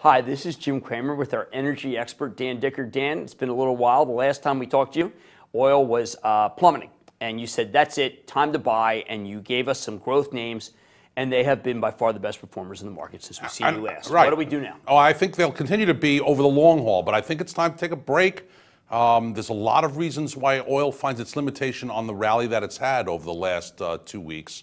Hi, this is Jim Cramer with our energy expert Dan Dicker. Dan, it's been a little while. The last time we talked to you, oil was uh, plummeting, and you said that's it, time to buy, and you gave us some growth names, and they have been by far the best performers in the market since we've seen And- you last. right. What do we do now? Oh, I think they'll continue to be over the long haul, but I think it's time to take a break. Um, there's a lot of reasons why oil finds its limitation on the rally that it's had over the last uh, two weeks.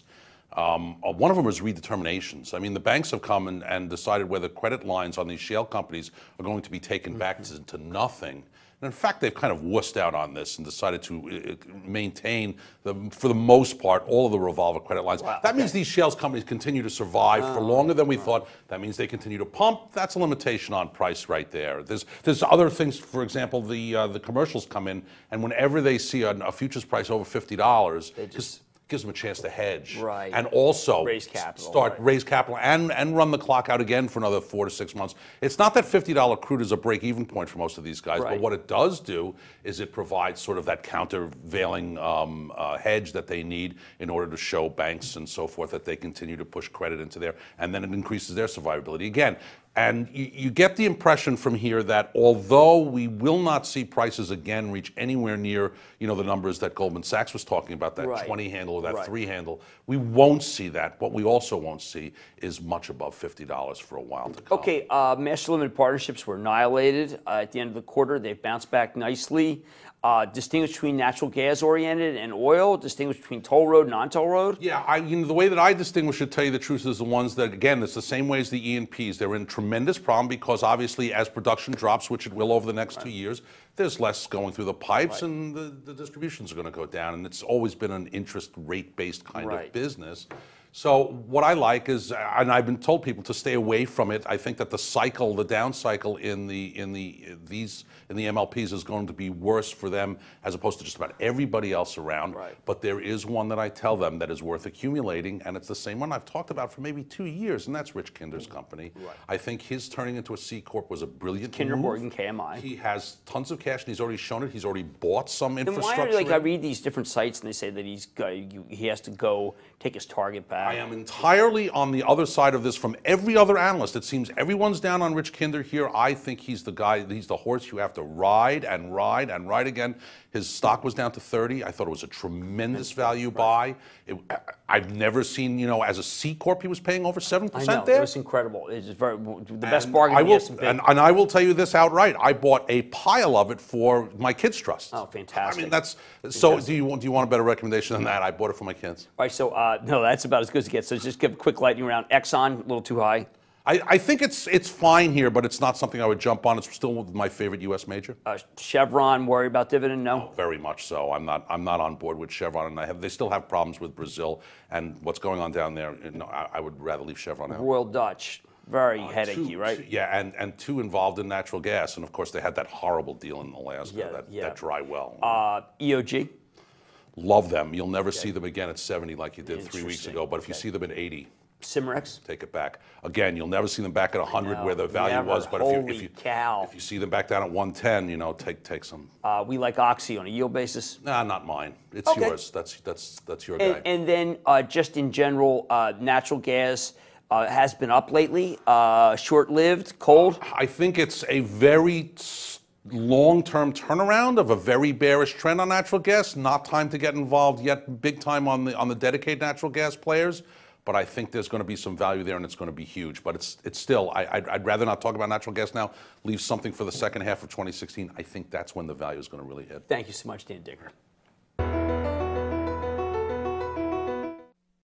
Um, uh, one of them is redeterminations. I mean, the banks have come and, and decided whether credit lines on these shale companies are going to be taken back to, to nothing. And in fact, they've kind of wussed out on this and decided to uh, maintain, the, for the most part, all of the revolver credit lines. that means these shales companies continue to survive for longer than we thought. That means they continue to pump. That's a limitation on price right there. There's there's other things. For example, the uh, the commercials come in, and whenever they see a, a futures price over fifty dollars, they just- gives them a chance to hedge, Right. and also Raise capital, start right. raise capital and and run the clock out again for another four to six months. It's not that fifty dollar crude is a break even point for most of these guys, Right. but what it does do is it provides sort of that countervailing um, uh, hedge that they need in order to show banks and so forth that they continue to push credit into there, and then it increases their survivability again. And you, you get the impression from here that although we will not see prices again reach anywhere near, you know, the numbers that Goldman Sachs was talking about, that Right. 20 handle or that Right. three handle, we won't see that. What we also won't see is much above $50 for a while to come. Okay, uh, master limited partnerships were annihilated uh, at the end of the quarter. They've bounced back nicely. Uh, distinguish between natural gas oriented and oil. Distinguish between toll road, and non-toll road. Yeah, I, you know, the way that I distinguish it, tell you the truth, is the ones that, again, it's the same way as the E&Ps. They're in tremendous problem because obviously as production drops, which it will over the next two years, there's less going through the pipes and the, the distributions are going to go down. And it's always been an interest rate-based kind Right. of business. So what I like is, and I've been told people to stay away from it. I think that the cycle, the down cycle in the in the these in the MLPs is going to be worse for them as opposed to just about everybody else around. Right. But there is one that I tell them that is worth accumulating, and it's the same one I've talked about for maybe two years, and that's Rich Kinder's mm-hmm. company. I think his turning into a C corp was a brilliant Kinder move. Morgan, KMI. He has tons of cash, and he's already shown it. He's already bought some Then why infrastructure. are like I read these different sites and they say that he's he has to go take his target back. I am entirely on the other side of this from every other analyst. It seems everyone's down on Rich Kinder here. I think he's the guy, he's the horse you have to ride and ride and ride again. His stock was down to 30. I thought it was a tremendous value buy. It, I've never seen, you know, as a C Corp, he was paying over 7% I there. it was incredible. It's very the best bargain I will, and, and I will tell you this outright. I bought a pile of it for my kids' trust. Oh, fantastic. I mean, that's so. Do you want? Do you want a better recommendation than that? I bought it for my kids. All right, so uh, no, that's about as good as it gets. So just give a quick lightning round. Exxon, a little too high. I, I think it's it's fine here, but it's not something I would jump on. It's still my favorite U.S. major. Uh, Chevron, worry about dividend? No. Very much so. I'm not I'm not on board with Chevron, and I have they still have problems with Brazil and what's going on down there. I, I would rather leave Chevron out. Royal Dutch, very headachy, Two- right? two- yeah, and and two involved in natural gas, and of course they had that horrible deal in Alaska, Yeah, that, yeah. that dry well. Uh, EOG, Love them. You'll never see them again at 70 like you did three weeks ago. But if you see them at 80, Cimarex. take it back. Again, you'll never see them back at 100 know, where the value never. was. But if you, if you cow. if you see them back down at 110, you know, take take some. Uh, we like Oxy on a yield basis. Nah, not mine. It's Okay. yours. That's that's that's your And, guy. and then uh, just in general, uh, natural gas uh, has been up lately. Uh, short-lived, cold. I think it's a very long-term turnaround of a very bearish trend on natural gas. Not time to get involved yet, big time on the on the dedicated natural gas players. But I think there's going to be some value there, and it's going to be huge. But it's it's still. I, I'd, I'd rather not talk about natural gas now. Leave something for the second half of 2016. I think that's when the value is going to really hit. Thank you so much, Dan Dicker.